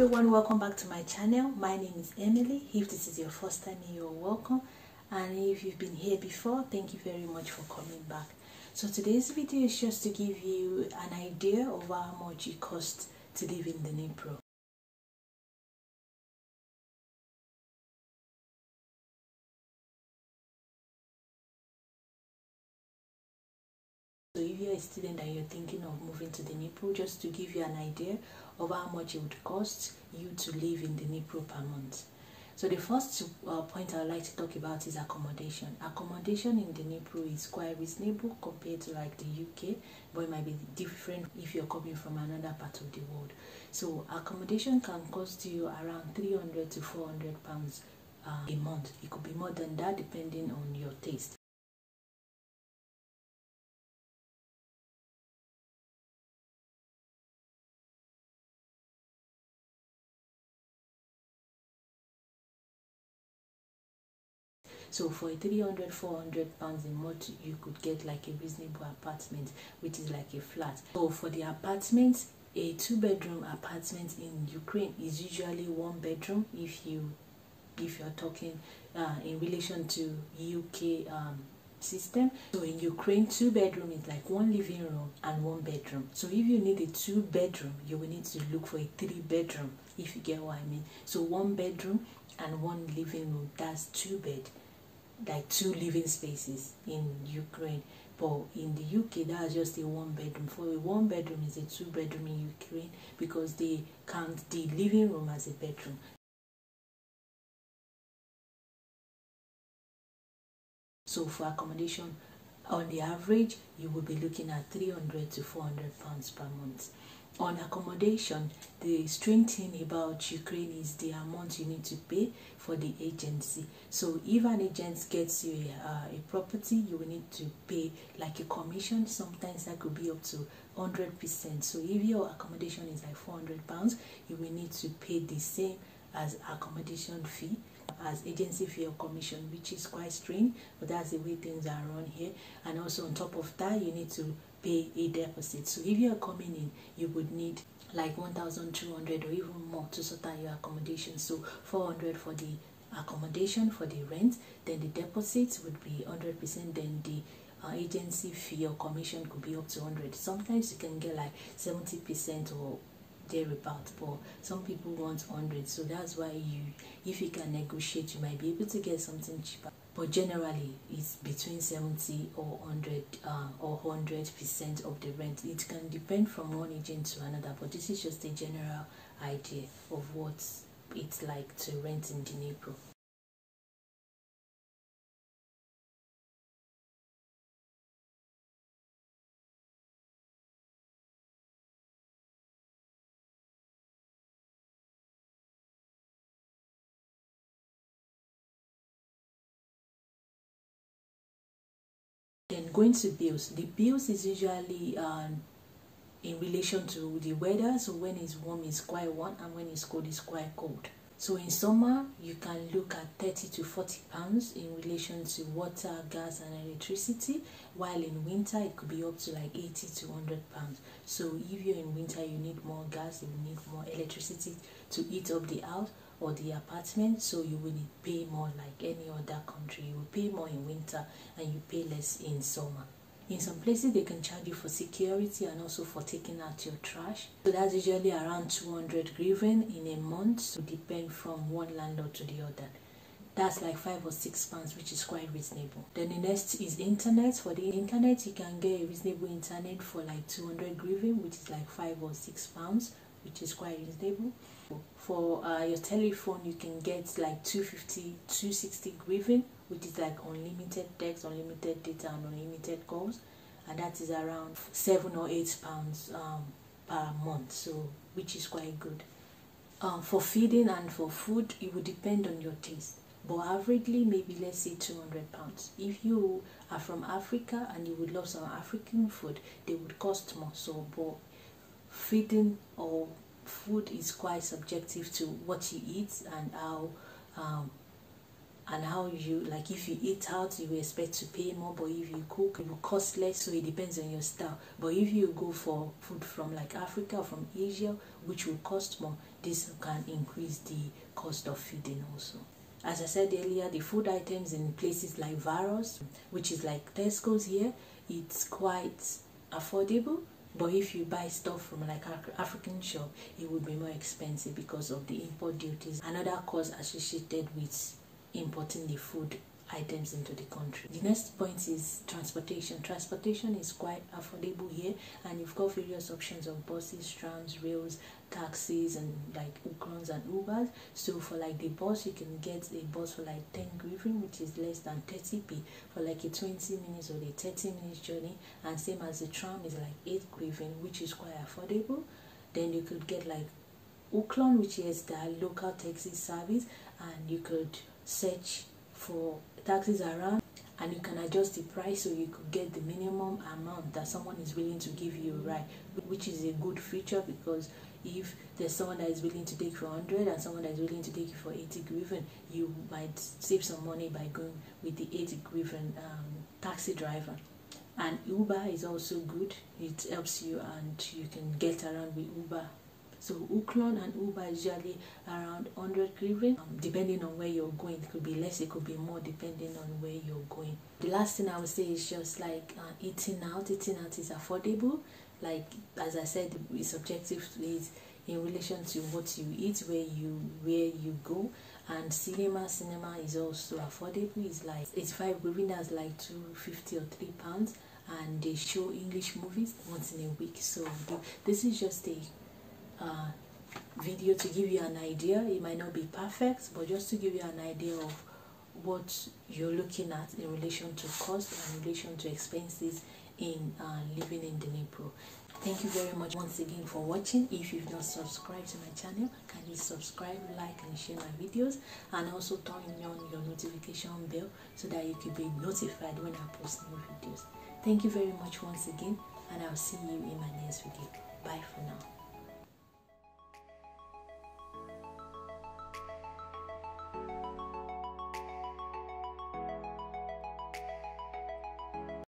everyone welcome back to my channel. My name is emily. If this is your first time here you're welcome. And if you've been here before thank you very much for coming back. So today's video is just to give you an idea of how much it costs to live in the Dnipro you're a student and you're thinking of moving to the Dnipro, just to give you an idea of how much it would cost you to live in the Dnipro per month. So the first uh, point I'd like to talk about is accommodation. Accommodation in the Dnipro is quite reasonable compared to like the UK, but it might be different if you're coming from another part of the world. So accommodation can cost you around 300 to 400 pounds uh, a month. It could be more than that depending on your taste. So for 300 400 pounds a month you could get like a reasonable apartment which is like a flat. So for the apartment a two bedroom apartment in ukraine is usually one bedroom if you if you're talking uh, in relation to uk um, system. So in ukraine two bedroom is like one living room and one bedroom. So if you need a two bedroom you will need to look for a three bedroom if you get what i mean. So one bedroom and one living room that's two bed like two living spaces in Ukraine. But in the UK, that's just a one bedroom. For a one bedroom is a two bedroom in Ukraine because they count the living room as a bedroom. So for accommodation, on the average, you will be looking at 300 to 400 pounds per month on accommodation. The strange thing about ukraine is the amount you need to pay for the agency. So if an agent gets you a, a property you will need to pay like a commission. Sometimes that could be up to 100 percent. So if your accommodation is like 400 pounds you will need to pay the same as accommodation fee as agency fee or commission which is quite strange but that's the way things are run here. And also on top of that you need to pay a deposit. So if you are coming in you would need like 1200 or even more to sort out your accommodation. So 400 for the accommodation for the rent then the deposit would be 100 percent then the uh, agency fee or commission could be up to 100 sometimes you can get like 70 percent or thereabout but some people want 100 so that's why you if you can negotiate you might be able to get something cheaper but generally it's between 70 or 100 uh, or 100 percent of the rent it can depend from one agent to another but this is just a general idea of what it's like to rent in Dnipro. Then going to bills. The bills is usually um, in relation to the weather. So when it's warm, it's quite warm, and when it's cold, it's quite cold. So in summer, you can look at 30 to 40 pounds in relation to water, gas, and electricity, while in winter, it could be up to like 80 to 100 pounds. So if you're in winter, you need more gas, you need more electricity to heat up the house or the apartment so you will pay more like any other country. You will pay more in winter and you pay less in summer. In some places they can charge you for security and also for taking out your trash. So that's usually around 200 griven in a month so depend from one landlord to the other. That's like five or six pounds which is quite reasonable. Then the next is internet. For the internet you can get a reasonable internet for like 200 griven which is like five or six pounds which is quite reasonable for uh, your telephone you can get like 250 260 griven which is like unlimited text unlimited data and unlimited calls and that is around seven or eight pounds um, per month so which is quite good. Um, for feeding and for food it would depend on your taste but averagely maybe let's say 200 pounds. If you are from africa and you would love some african food they would cost more so but feeding or food is quite subjective to what you eat and how um, and how you like if you eat out you expect to pay more but if you cook it will cost less so it depends on your style. But if you go for food from like africa or from asia which will cost more this can increase the cost of feeding also. As i said earlier the food items in places like Varus which is like tesco's here it's quite affordable but if you buy stuff from like african shop it would be more expensive because of the import duties. Another cost associated with importing the food items into the country. The next point is transportation. Transportation is quite affordable here and you've got various options of buses, trams, rails, taxis and like Uklons and Ubers. So for like the bus you can get a bus for like 10 griffin which is less than 30p for like a 20 minutes or a 30 minutes journey and same as the tram is like 8 griffin which is quite affordable. Then you could get like Uklon which is the local taxi service and you could search for taxis around and you can adjust the price so you could get the minimum amount that someone is willing to give you right? Which is a good feature because if there's someone that is willing to take for 100 and someone that is willing to take you for 80 griffin you might save some money by going with the 80 griffin um, taxi driver. And uber is also good. It helps you and you can get around with uber so Uklon and Uber is usually around 100 griffin, um, depending on where you're going. It could be less, it could be more, depending on where you're going. The last thing I would say is just like uh, eating out. Eating out is affordable. Like as I said, it's subjective to it in relation to what you eat, where you where you go. And cinema, cinema is also affordable. It's like 85 griffin, that's like 250 or 3 pounds and they show English movies once in a week. So this is just a uh, video to give you an idea. It might not be perfect, but just to give you an idea of what you're looking at in relation to cost and in relation to expenses in uh, living in Dnipro. Thank you very much once again for watching. If you've not subscribed to my channel, kindly subscribe, like and share my videos and also turn on your notification bell so that you can be notified when I post new videos. Thank you very much once again and I'll see you in my next video. Bye for now.